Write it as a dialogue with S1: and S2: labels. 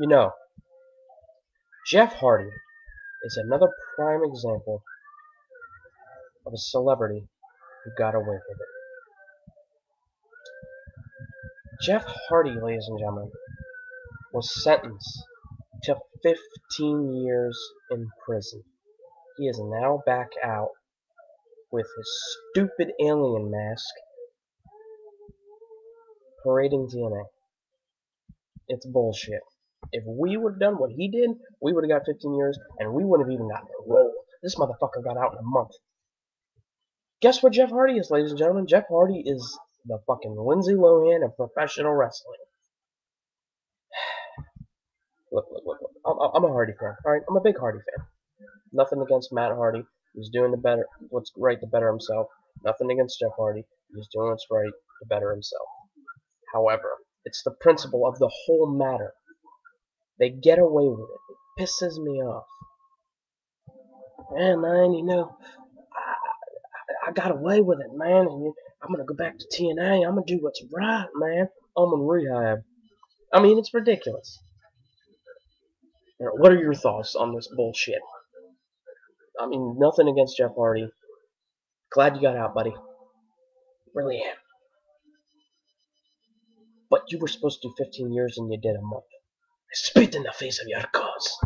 S1: You know, Jeff Hardy is another prime example of a celebrity who got away with it. Jeff Hardy, ladies and gentlemen, was sentenced to 15 years in prison. He is now back out with his stupid alien mask parading TNA. It's bullshit. If we would have done what he did, we would have got 15 years, and we wouldn't have even gotten parole. This motherfucker got out in a month. Guess what Jeff Hardy is, ladies and gentlemen? Jeff Hardy is the fucking Lindsay Lohan of professional wrestling. look, look, look, look. I'm, I'm a Hardy fan. All right, I'm a big Hardy fan. Nothing against Matt Hardy. He's doing the better, what's right to better himself. Nothing against Jeff Hardy. He's doing what's right to better himself. However, it's the principle of the whole matter. They get away with it. It pisses me off. Man, man, you know, I, I got away with it, man, and I'm gonna go back to TNA. I'm gonna do what's right, man. I'm in rehab. I mean, it's ridiculous. What are your thoughts on this bullshit? I mean, nothing against Jeff Hardy. Glad you got out, buddy. Really am. But you were supposed to do 15 years and you did a month. Spit in the face of your cause.